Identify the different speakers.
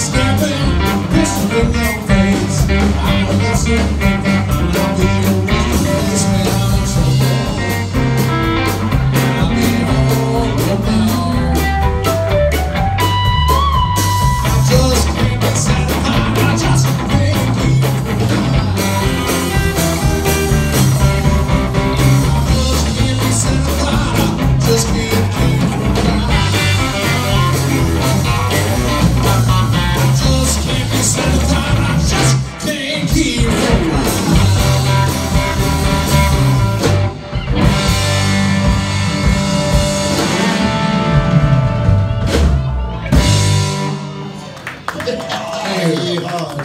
Speaker 1: standing 一
Speaker 2: 呀好